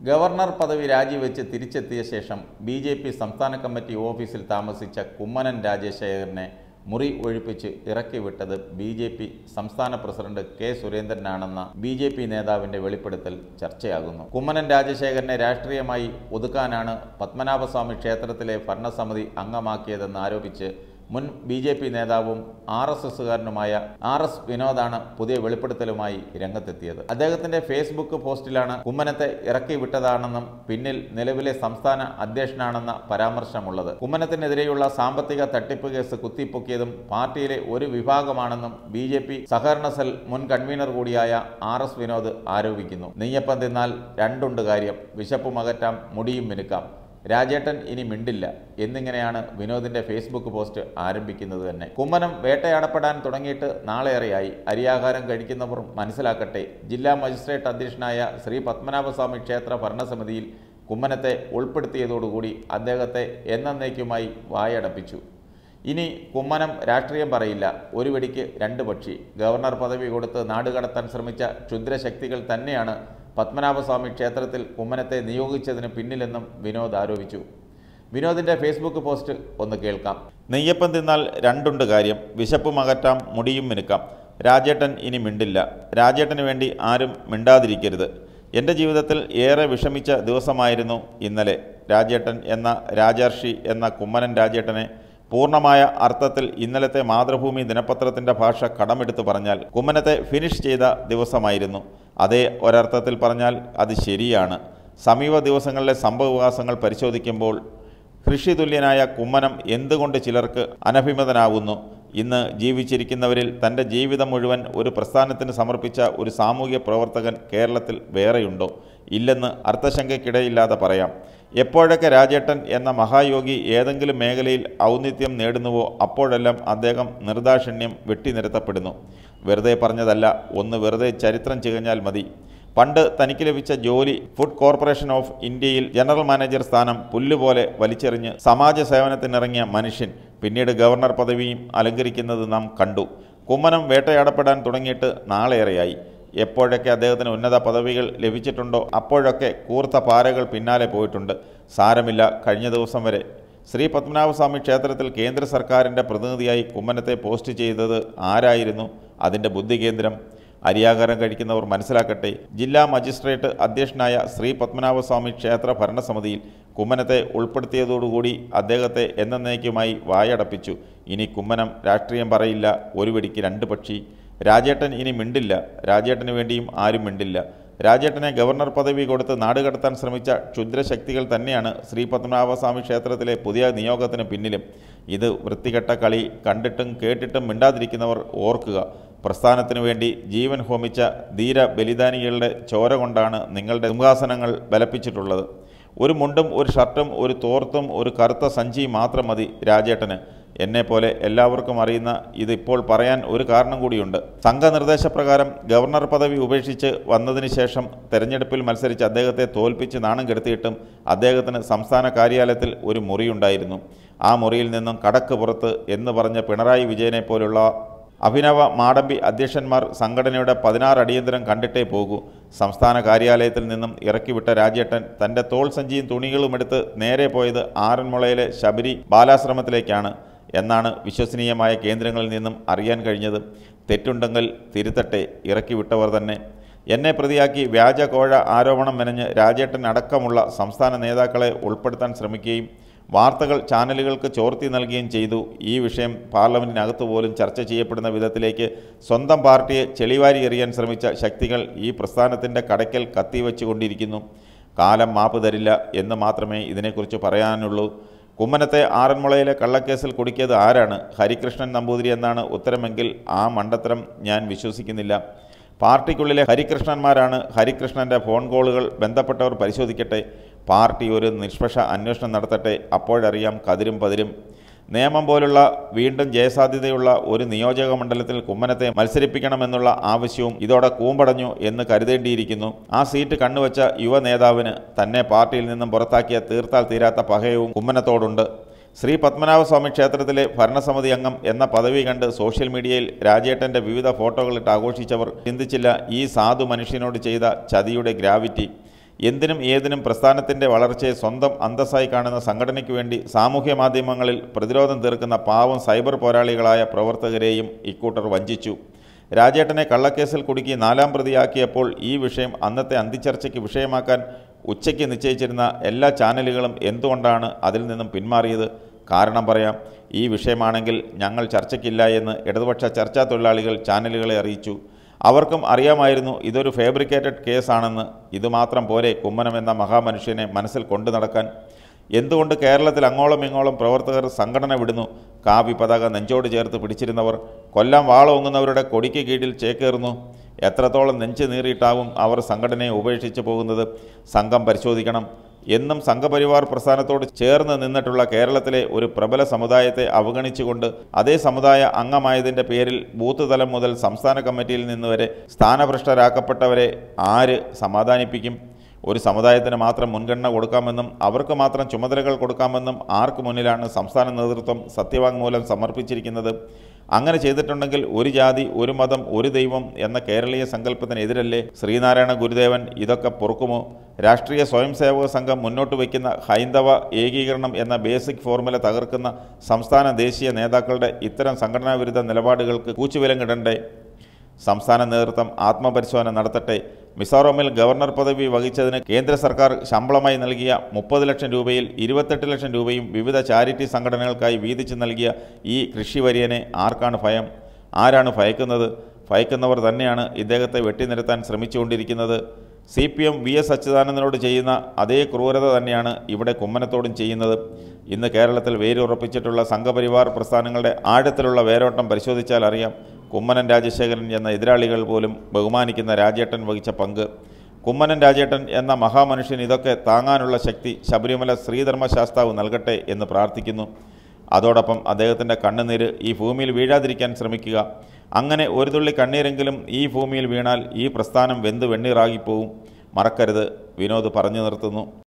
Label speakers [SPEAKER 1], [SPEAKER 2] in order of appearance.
[SPEAKER 1] Governor പദവി രാജിവെച്ച് തിരിച്ചെത്തിയ ശേഷം ബി ജെ പി സംസ്ഥാന കമ്മിറ്റി ഓഫീസിൽ താമസിച്ച കുമ്മനൻ രാജശേഖരനെ മുറി ഒഴിപ്പിച്ച് ഇറക്കിവിട്ടത് ബി ജെ പി സംസ്ഥാന പ്രസിഡന്റ് കെ സുരേന്ദ്രനാണെന്ന ബി ജെ പി നേതാവിന്റെ വെളിപ്പെടുത്തൽ ചർച്ചയാകുന്നു. കുമ്മനൻ രാജശേഖരനെ രാഷ്ട്രീയമായി ഒതുക്കാനാണ് പത്മനാഭസ്വാമി ക്ഷേത്രത്തിലെ ഭരണസമിതി അംഗമാക്കിയതെന്ന് ആരോപിച്ച് മുൻ ബി ജെ പി നേതാവും ആർ എസ് എസുകാരനുമായ ആർ എസ് വിനോദാണ് പുതിയ വെളിപ്പെടുത്തലുമായി രംഗത്തെത്തിയത്. അദ്ദേഹത്തിന്റെ ഫേസ്ബുക്ക് പോസ്റ്റിലാണ് കുമ്മനത്തെ ഇറക്കി വിട്ടതാണെന്നും പിന്നിൽ നിലവിലെ സംസ്ഥാന അധ്യക്ഷനാണെന്ന പരാമർശമുള്ളത്. കുമ്മനത്തിനെതിരെയുള്ള സാമ്പത്തിക തട്ടിപ്പ് കേസ് കുത്തിപ്പൊക്കിയതും പാർട്ടിയിലെ ഒരു വിഭാഗമാണെന്നും ബി ജെ പി സഹകരണ സെൽ മുൻ കൺവീനർ കൂടിയായ ആർ എസ് വിനോദ് ആരോപിക്കുന്നു. നെയ്യപ്പം തിന്നാൽ രണ്ടുണ്ട് കാര്യം. വിശപ്പും അകറ്റാം മുടിയും മിനുക്കാം. രാജേട്ടൻ ഇനി മിണ്ടില്ല എന്നിങ്ങനെയാണ് വിനോദിന്റെ ഫേസ്ബുക്ക് പോസ്റ്റ് ആരംഭിക്കുന്നത് തന്നെ. കുമ്മനം വേട്ടയാടപ്പെടാൻ തുടങ്ങിയിട്ട് നാളേറെയായി. അരിയാഹാരം കഴിക്കുന്നവർ മനസ്സിലാക്കട്ടെ. ജില്ലാ മജിസ്ട്രേറ്റ് അധ്യക്ഷനായ ശ്രീ പത്മനാഭസ്വാമി ക്ഷേത്ര ഭരണസമിതിയിൽ കുമ്മനത്തെ ഉൾപ്പെടുത്തിയതോടുകൂടി അദ്ദേഹത്തെ എന്നേക്കുമായി വായടപ്പിച്ചു. ഇനി കുമ്മനം രാഷ്ട്രീയം പറയില്ല. ഒരു വെടിക്ക് രണ്ട് പക്ഷി. ഗവർണർ പദവി കൊടുത്ത് നാടുകടത്താൻ ശ്രമിച്ച ക്ഷുദ്രശക്തികൾ തന്നെയാണ് പത്മനാഭസ്വാമി ക്ഷേത്രത്തിൽ കുമ്മനത്തെ നിയോഗിച്ചതിന് പിന്നിലെന്നും വിനോദ് ആരോപിച്ചു. വിനോദിന്റെ ഫേസ്ബുക്ക് പോസ്റ്റ് ഒന്ന് കേൾക്കാം. നെയ്യപ്പം തിന്നാൽ രണ്ടുണ്ട് കാര്യം വിശപ്പും അകറ്റാം മുടിയും മിനുക്കാം. രാജേട്ടൻ ഇനി മിണ്ടില്ല. രാജേട്ടന് വേണ്ടി ആരും മിണ്ടാതിരിക്കരുത്. എന്റെ ജീവിതത്തിൽ ഏറെ വിഷമിച്ച ദിവസമായിരുന്നു ഇന്നലെ. രാജേട്ടൻ എന്ന രാജർഷി എന്ന കുമ്മനൻ രാജേട്ടനെ പൂർണമായ അർത്ഥത്തിൽ ഇന്നലത്തെ മാതൃഭൂമി ദിനപത്രത്തിന്റെ ഭാഷ കടമെടുത്തു പറഞ്ഞാൽ കുമ്മനത്തെ ഫിനിഷ് ചെയ്ത ദിവസമായിരുന്നു. അതേ ഒരർത്ഥത്തിൽ പറഞ്ഞാൽ അത് ശരിയാണ്. സമീപ ദിവസങ്ങളിലെ സംഭവവികാസങ്ങൾ പരിശോധിക്കുമ്പോൾ കൃഷി തുല്യനായ കുമ്മനം എന്തുകൊണ്ട് ചിലർക്ക് അനഭിമതനാകുന്നു? ഇന്ന് ജീവിച്ചിരിക്കുന്നവരിൽ തന്റെ ജീവിതം മുഴുവൻ ഒരു പ്രസ്ഥാനത്തിന് സമർപ്പിച്ച ഒരു സാമൂഹ്യ പ്രവർത്തകൻ കേരളത്തിൽ വേറെയുണ്ടോ? ഇല്ലെന്ന് അർത്ഥശങ്കയ്ക്കിടയില്ലാതെ പറയാം. എപ്പോഴൊക്കെ രാജേട്ടൻ എന്ന മഹായോഗി ഏതെങ്കിലും മേഖലയിൽ ഔന്നിത്യം നേടുന്നുവോ അപ്പോഴെല്ലാം അദ്ദേഹം നിർദാക്ഷിണ്യം വെട്ടിനിരത്തപ്പെടുന്നു. വെറുതെ പറഞ്ഞതല്ല ഒന്ന് വെറുതെ ചരിത്രം ചികഞ്ഞാൽ മതി. പണ്ട് തനിക്ക് ലഭിച്ച ജോലി ഫുഡ് കോർപ്പറേഷൻ ഓഫ് ഇന്ത്യയിൽ ജനറൽ മാനേജർ സ്ഥാനം പുല്ലുപോലെ വലിച്ചെറിഞ്ഞ് സമാജ സേവനത്തിനിറങ്ങിയ മനുഷ്യൻ പിന്നീട് ഗവർണർ പദവിയും അലങ്കരിക്കുന്നത് നാം കണ്ടു. കുമ്മനം വേട്ടയാടപ്പെടാൻ തുടങ്ങിയിട്ട് നാളേറെയായി. എപ്പോഴൊക്കെ അദ്ദേഹത്തിന് ഉന്നത പദവികൾ ലഭിച്ചിട്ടുണ്ടോ അപ്പോഴൊക്കെ കൂർത്ത പാരകൾ പിന്നാലെ പോയിട്ടുണ്ട്. സാരമില്ല കഴിഞ്ഞ ദിവസം വരെ. ശ്രീ പത്മനാഭസ്വാമി ക്ഷേത്രത്തിൽ കേന്ദ്ര സർക്കാരിന്റെ പ്രതിനിധിയായി കുമ്മനത്തെ പോസ്റ്റ് ചെയ്തത് ആരായിരുന്നു? അതിന്റെ ബുദ്ധികേന്ദ്രം അരിയാകാരം കഴിക്കുന്നവർ മനസ്സിലാക്കട്ടെ. ജില്ലാ മജിസ്ട്രേറ്റ് അധ്യക്ഷനായ ശ്രീ പത്മനാഭസ്വാമി ക്ഷേത്ര ഭരണസമിതിയിൽ കുമ്മനത്തെ ഉൾപ്പെടുത്തിയതോടുകൂടി അദ്ദേഹത്തെ എന്നേക്കുമായി വായടപ്പിച്ചു. ഇനി കുമ്മനം രാഷ്ട്രീയം പറയില്ല. ഒരു വെടിക്ക് രണ്ട് പക്ഷി രാജേട്ടൻ ഇനി മിണ്ടില്ല. രാജേട്ടന് വേണ്ടിയും ആരും മിണ്ടില്ല. രാജേട്ടനെ ഗവർണർ പദവി കൊടുത്ത് നാടുകടത്താൻ ശ്രമിച്ച ക്ഷുദ്രശക്തികൾ തന്നെയാണ് ശ്രീ പത്മനാഭസ്വാമി ക്ഷേത്രത്തിലെ പുതിയ നിയോഗത്തിന് പിന്നിലും. ഇത് വൃത്തികെട്ട കളി കണ്ടിട്ടും കേട്ടിട്ടും മിണ്ടാതിരിക്കുന്നവർ ഓർക്കുക. പ്രസ്ഥാനത്തിനു വേണ്ടി ജീവൻ ഹോമിച്ച ധീര ബലിദാനികളുടെ ചോര കൊണ്ടാണ് നിങ്ങളുടെ സിംഹാസനങ്ങൾ ബലപ്പിച്ചിട്ടുള്ളത്. ഒരു മുണ്ടും ഒരു ഷർട്ടും ഒരു തോർത്തും ഒരു കറുത്ത സഞ്ചിയും മാത്രം മതി രാജേട്ടന്. എന്നെപ്പോലെ എല്ലാവർക്കും അറിയുന്ന ഇതിപ്പോൾ പറയാൻ ഒരു കാരണം കൂടിയുണ്ട്. സംഘനിർദ്ദേശപ്രകാരം ഗവർണർ പദവി ഉപേക്ഷിച്ച് വന്നതിന് ശേഷം തെരഞ്ഞെടുപ്പിൽ മത്സരിച്ച് അദ്ദേഹത്തെ തോൽപ്പിച്ച് നാണം കെടുത്തിയിട്ടും അദ്ദേഹത്തിന് സംസ്ഥാന കാര്യാലയത്തിൽ ഒരു മുറിയുണ്ടായിരുന്നു. ആ മുറിയിൽ നിന്നും കടക്ക് പുറത്ത് എന്ന് പറഞ്ഞ പിണറായി വിജയനെ പോലുള്ള അഭിനവ മാടമ്പി അധ്യക്ഷന്മാർ സംഘടനയുടെ പതിനാറ് അടിയന്തരം കണ്ടിട്ടേ പോകൂ. സംസ്ഥാന കാര്യാലയത്തിൽ നിന്നും ഇറക്കിവിട്ട രാജേട്ടൻ തന്റെ തോൾ സഞ്ചിയും തുണികളുമെടുത്ത് നേരെ പോയത് ആറന്മുളയിലെ ശബരി ബാലാശ്രമത്തിലേക്കാണ്. എന്നാണ് വിശ്വസനീയമായ കേന്ദ്രങ്ങളിൽ നിന്നും അറിയാൻ കഴിഞ്ഞത്. തെറ്റുണ്ടെങ്കിൽ തിരുത്തട്ടെ ഇറക്കി വിട്ടവർ തന്നെ. എന്നെ പ്രതിയാക്കി വ്യാജ കോഴ ആരോപണം മെനഞ്ഞ് രാജേട്ടൻ അടക്കമുള്ള സംസ്ഥാന നേതാക്കളെ ഉൾപ്പെടുത്താൻ ശ്രമിക്കുകയും വാർത്തകൾ ചാനലുകൾക്ക് ചോർത്തി നൽകുകയും ചെയ്തു. ഈ വിഷയം പാർലമെന്റിനകത്ത് പോലും ചർച്ച ചെയ്യപ്പെടുന്ന വിധത്തിലേക്ക് സ്വന്തം പാർട്ടിയെ ചെളിവാരി എറിയാൻ ശ്രമിച്ച ശക്തികൾ ഈ പ്രസ്ഥാനത്തിന്റെ കടയ്ക്കൽ കത്തിവെച്ചുകൊണ്ടിരിക്കുന്നു. കാലം മാപ്പ് തരില്ല എന്ന് മാത്രമേ ഇതിനെക്കുറിച്ച് പറയാനുള്ളൂ. കുമ്മനത്തെ ആറന്മുളയിലെ കള്ളക്കേസിൽ കുടുക്കിയത് ആരാണ്? ഹരികൃഷ്ണൻ നമ്പൂതിരി എന്നാണ് ഉത്തരമെങ്കിൽ ആ മണ്ടത്തരം ഞാൻ വിശ്വസിക്കുന്നില്ല. പാർട്ടിക്കുള്ളിലെ ഹരികൃഷ്ണന്മാരാണ് ഹരികൃഷ്ണന്റെ ഫോൺ കോളുകൾ ബന്ധപ്പെട്ടവർ പരിശോധിക്കട്ടെ. പാർട്ടി ഒരു നിഷ്പക്ഷ അന്വേഷണം നടത്തട്ടെ. അപ്പോഴറിയാം കതിരും പതിരും നിയമം പോലുള്ള വീണ്ടും ജയസാധ്യതയുള്ള ഒരു നിയോജക മണ്ഡലത്തിൽ കുമ്മനത്തെ മത്സരിപ്പിക്കണമെന്നുള്ള ആവശ്യവും ഇതോടെ കൂമ്പടഞ്ഞു എന്ന് കരുതേണ്ടിയിരിക്കുന്നു. ആ സീറ്റ് കണ്ണുവച്ച യുവ നേതാവിന് തന്നെ പാർട്ടിയിൽ നിന്നും പുറത്താക്കിയ തീർത്താൽ തീരാത്ത പകയവും കുമ്മനത്തോടുണ്ട്. ശ്രീ പത്മനാഭസ്വാമി ക്ഷേത്രത്തിലെ ഭരണസമിതി അംഗം എന്ന പദവി കണ്ട് സോഷ്യൽ മീഡിയയിൽ രാജേട്ടന്റെ വിവിധ ഫോട്ടോകളിട്ട് ആഘോഷിച്ചവർ ചിന്തിച്ചില്ല ഈ സാധു മനുഷ്യനോട് ചെയ്ത ചതിയുടെ ഗ്രാവിറ്റി. എന്തിനും ഏതിനും പ്രസ്ഥാനത്തിന്റെ വളർച്ചയെ സ്വന്തം അന്തസ്സായി കാണുന്ന സംഘടനയ്ക്ക് വേണ്ടി സാമൂഹ്യ മാധ്യമങ്ങളിൽ പ്രതിരോധം തീർക്കുന്ന പാവം സൈബർ പോരാളികളായ പ്രവർത്തകരെയും ഇക്കൂട്ടർ വഞ്ചിച്ചു. രാജേട്ടനെ കള്ളക്കേസിൽ കുടുക്കി നാലാം പ്രതിയാക്കിയപ്പോൾ ഈ വിഷയം അന്നത്തെ അന്തിച്ചർച്ചയ്ക്ക് വിഷയമാക്കാൻ ഉച്ചയ്ക്ക് നിശ്ചയിച്ചിരുന്ന എല്ലാ ചാനലുകളും എന്തുകൊണ്ടാണ് അതിൽ നിന്നും പിന്മാറിയത്? കാരണം പറയാം ഈ വിഷയമാണെങ്കിൽ ഞങ്ങൾ ചർച്ചയ്ക്കില്ല എന്ന് ഇടതുപക്ഷ ചർച്ചാ തൊഴിലാളികൾ ചാനലുകളെ അറിയിച്ചു. അവർക്കും അറിയാമായിരുന്നു ഇതൊരു ഫാബ്രിക്കേറ്റഡ് കേസാണെന്ന്. ഇതുമാത്രം പോരെ കുമ്മനം എന്ന മഹാമനുഷ്യനെ മനസ്സിൽ കൊണ്ടു നടക്കാൻ. എന്തുകൊണ്ട് കേരളത്തിൽ അങ്ങോളം ഇങ്ങോളം പ്രവർത്തകർ സംഘടന വിടുന്നു? കാവി പതാക നെഞ്ചോട് ചേർത്ത് പിടിച്ചിരുന്നവർ കൊല്ലം വാളോങ്ങുന്നവരുടെ കൊടിക്ക് കീഴിൽ ചേക്കേറുന്നു. എത്രത്തോളം നെഞ്ച് നീറിയിട്ടാവും അവർ സംഘടനയെ ഉപേക്ഷിച്ച് പോകുന്നത്? സംഘം പരിശോധിക്കണം. എന്നും സംഘപരിവാർ പ്രസ്ഥാനത്തോട് ചേർന്ന് നിന്നിട്ടുള്ള കേരളത്തിലെ ഒരു പ്രബല സമുദായത്തെ അവഗണിച്ചുകൊണ്ട് അതേ സമുദായ അംഗമായതിന്റെ പേരിൽ ബൂത്ത് തലം മുതൽ സംസ്ഥാന കമ്മിറ്റിയിൽ നിന്ന് വരെ സ്ഥാനഭ്രഷ്ടരാക്കപ്പെട്ടവരെ ആര് സമാധാനിപ്പിക്കും? ഒരു സമുദായത്തിന് മാത്രം മുൻഗണന കൊടുക്കാമെന്നും അവർക്ക് മാത്രം ചുമതലകൾ കൊടുക്കാമെന്നും ആർക്ക് മുന്നിലാണ് സംസ്ഥാന നേതൃത്വം സത്യവാങ്മൂലം സമർപ്പിച്ചിരിക്കുന്നത്? അങ്ങനെ ചെയ്തിട്ടുണ്ടെങ്കിൽ ഒരു ജാതി ഒരു മതം ഒരു ദൈവം എന്ന കേരളീയ സങ്കല്പത്തിനെതിരല്ലേ ശ്രീനാരായണ ഗുരുദേവൻ ഇതൊക്കെ പൊറുക്കുമോ? രാഷ്ട്രീയ സ്വയം സേവക സംഘം മുന്നോട്ട് വയ്ക്കുന്ന ഹൈന്ദവ ഏകീകരണം എന്ന ബേസിക് ഫോർമുല തകർക്കുന്ന സംസ്ഥാന ദേശീയ നേതാക്കളുടെ ഇത്തരം സംഘടനാ വിരുദ്ധ നിലപാടുകൾക്ക് കൂച്ചുവിലങ്ങിടണ്ടേ? സംസ്ഥാന നേതൃത്വം ആത്മപരിശോധന നടത്തട്ടെ. മിസോറാമിൽ ഗവർണർ പദവി വഹിച്ചതിന് കേന്ദ്ര സർക്കാർ ശമ്പളമായി നൽകിയ മുപ്പത് ലക്ഷം രൂപയിൽ ഇരുപത്തെട്ട് ലക്ഷം രൂപയും വിവിധ ചാരിറ്റി സംഘടനകൾക്കായി വീതിച്ച് നൽകിയ ഈ കൃഷിവര്യനെ ആർക്കാണ് ഭയം? ആരാണ് ഭയക്കുന്നത്? ഭയക്കുന്നവർ തന്നെയാണ് ഇദ്ദേഹത്തെ വെട്ടിനിരത്താൻ ശ്രമിച്ചുകൊണ്ടിരിക്കുന്നത്. C P M V S അച്യുതാനന്ദനോട് ചെയ്യുന്ന അതേ ക്രൂരത തന്നെയാണ് ഇവിടെ കുമ്മനത്തോടും ചെയ്യുന്നത്. ഇന്ന് കേരളത്തിൽ വേരുറപ്പിച്ചിട്ടുള്ള സംഘപരിവാർ പ്രസ്ഥാനങ്ങളുടെ ആഴത്തിലുള്ള വേരോട്ടം പരിശോധിച്ചാൽ അറിയാം. കുമ്മനം രാജശേഖരൻ എന്ന എതിരാളികൾ പോലും ബഹുമാനിക്കുന്ന രാജേട്ടൻ വഹിച്ച പങ്ക്. കുമ്മനം രാജേട്ടൻ എന്ന മഹാമനുഷ്യൻ ഇതൊക്കെ താങ്ങാനുള്ള ശക്തി ശബരിമല ശ്രീധർമ്മശാസ്താവ് നൽകട്ടെ എന്ന് പ്രാർത്ഥിക്കുന്നു. അതോടൊപ്പം അദ്ദേഹത്തിന്റെ കണ്ണുനീര് ഈ ഭൂമിയിൽ വീഴാതിരിക്കാൻ ശ്രമിക്കുക. അങ്ങനെ ഒരു തുള്ളി കണ്ണീരെങ്കിലും ഈ ഭൂമിയിൽ വീണാൽ ഈ പ്രസ്ഥാനം വെന്ത് വെണ്ണീറാകിപ്പോവും. മറക്കരുത്. വിനോദ് പറഞ്ഞു നിർത്തുന്നു.